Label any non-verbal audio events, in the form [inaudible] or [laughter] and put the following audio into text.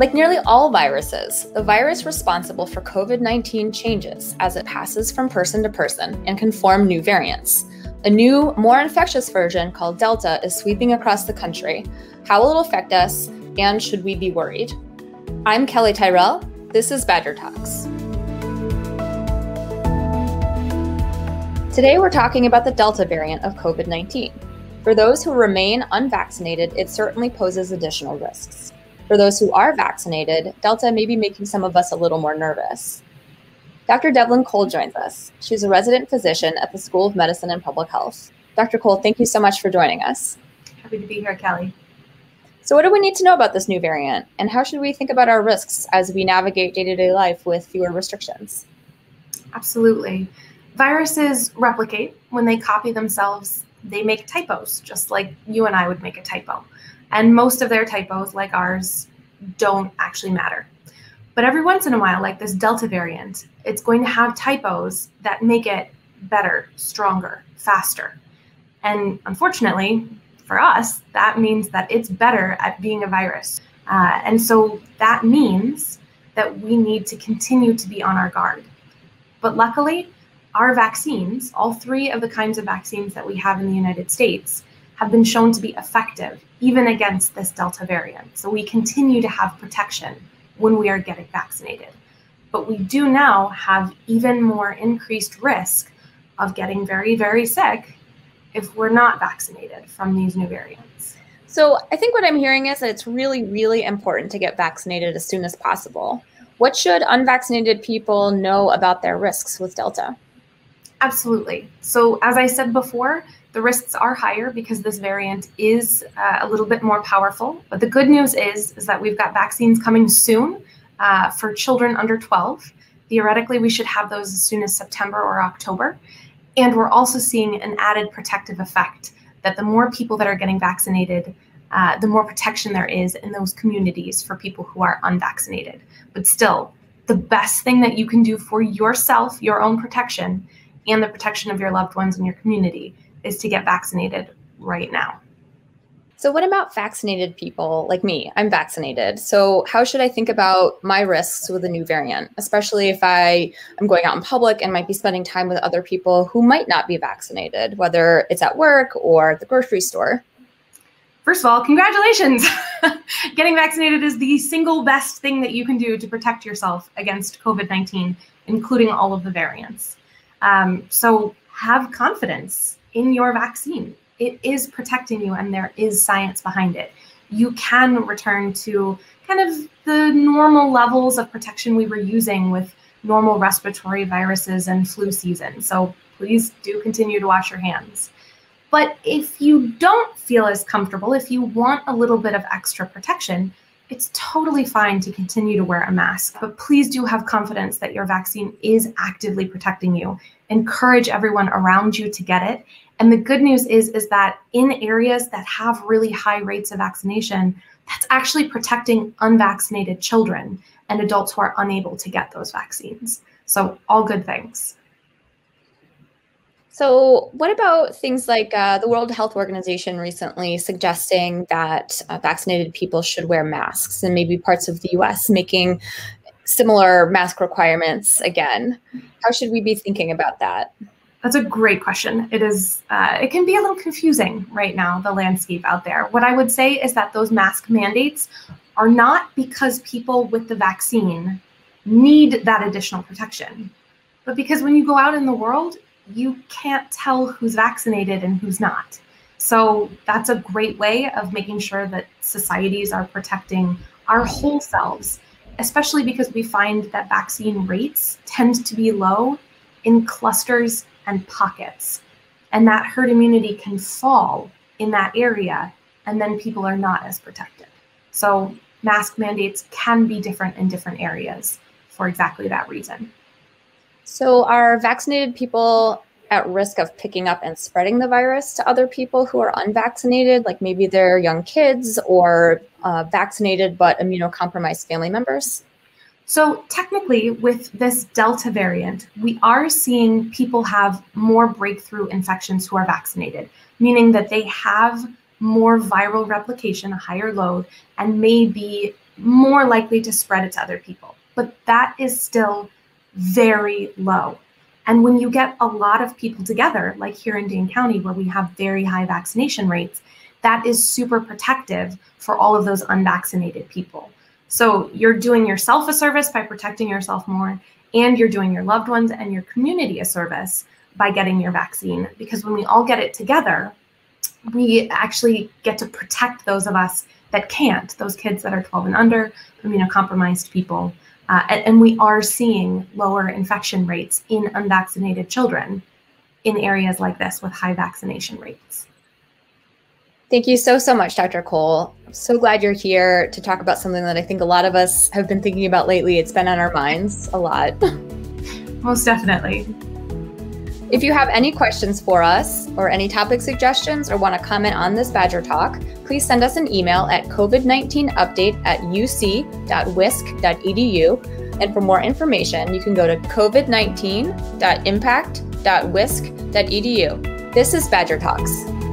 Like nearly all viruses, the virus responsible for COVID 19 changes as it passes from person to person and can form new variants. A new, more infectious version called Delta is sweeping across the country. How will it affect us, and should we be worried? I'm Kelly Tyrrell. This is Badger Talks. Today, we're talking about the Delta variant of COVID 19. For those who remain unvaccinated, it certainly poses additional risks. For those who are vaccinated, Delta may be making some of us a little more nervous. Dr. Devlin Cole joins us. She's a resident physician at the School of Medicine and Public Health. Dr. Cole, thank you so much for joining us. Happy to be here, Kelly. So, what do we need to know about this new variant, and how should we think about our risks as we navigate day to day life with fewer restrictions? Absolutely. Viruses replicate when they copy themselves, they make typos, just like you and I would make a typo. And most of their typos, like ours, don't actually matter. But every once in a while, like this Delta variant, it's going to have typos that make it better, stronger, faster. And unfortunately, for us, that means that it's better at being a virus. Uh, and so that means that we need to continue to be on our guard. But luckily, our vaccines, all three of the kinds of vaccines that we have in the United States, have been shown to be effective even against this Delta variant. So we continue to have protection when we are getting vaccinated. But we do now have even more increased risk of getting very, very sick if we're not vaccinated from these new variants. So I think what I'm hearing is that it's really, really important to get vaccinated as soon as possible. What should unvaccinated people know about their risks with Delta? Absolutely. So, as I said before, the risks are higher because this variant is uh, a little bit more powerful. But the good news is, is that we've got vaccines coming soon uh, for children under 12. Theoretically, we should have those as soon as September or October. And we're also seeing an added protective effect that the more people that are getting vaccinated, uh, the more protection there is in those communities for people who are unvaccinated. But still, the best thing that you can do for yourself, your own protection, and the protection of your loved ones in your community is to get vaccinated right now. So, what about vaccinated people like me? I'm vaccinated. So, how should I think about my risks with a new variant, especially if I am going out in public and might be spending time with other people who might not be vaccinated, whether it's at work or at the grocery store? First of all, congratulations. [laughs] Getting vaccinated is the single best thing that you can do to protect yourself against COVID 19, including all of the variants. Um, so, have confidence in your vaccine. It is protecting you, and there is science behind it. You can return to kind of the normal levels of protection we were using with normal respiratory viruses and flu season. So please do continue to wash your hands. But if you don't feel as comfortable, if you want a little bit of extra protection, it's totally fine to continue to wear a mask. But please do have confidence that your vaccine is actively protecting you. Encourage everyone around you to get it and the good news is, is that in areas that have really high rates of vaccination, that's actually protecting unvaccinated children and adults who are unable to get those vaccines. So, all good things. So, what about things like uh, the World Health Organization recently suggesting that uh, vaccinated people should wear masks, and maybe parts of the US making similar mask requirements again? How should we be thinking about that? That's a great question. It is. Uh, it can be a little confusing right now, the landscape out there. What I would say is that those mask mandates are not because people with the vaccine need that additional protection, but because when you go out in the world, you can't tell who's vaccinated and who's not. So that's a great way of making sure that societies are protecting our whole selves, especially because we find that vaccine rates tend to be low in clusters and pockets. And that herd immunity can fall in that area, and then people are not as protected. So, mask mandates can be different in different areas for exactly that reason. So, are vaccinated people at risk of picking up and spreading the virus to other people who are unvaccinated, like maybe they're young kids or uh, vaccinated but immunocompromised family members? So, technically, with this Delta variant, we are seeing people have more breakthrough infections who are vaccinated, meaning that they have more viral replication, a higher load, and may be more likely to spread it to other people. But that is still very low. And when you get a lot of people together, like here in Dane County, where we have very high vaccination rates, that is super protective for all of those unvaccinated people. So you're doing yourself a service by protecting yourself more, and you're doing your loved ones and your community a service by getting your vaccine. Because when we all get it together, we actually get to protect those of us that can't, those kids that are 12 and under, immunocompromised people. Uh, and, and we are seeing lower infection rates in unvaccinated children in areas like this with high vaccination rates. Thank you so, so much, Dr. Cole. I'm so glad you're here to talk about something that I think a lot of us have been thinking about lately. It's been on our minds a lot. [laughs] Most definitely. If you have any questions for us or any topic suggestions or want to comment on this Badger Talk, please send us an email at COVID-19update at uc.wisc.edu. And for more information, you can go to covid19.impact.wisc.edu. This is Badger Talks.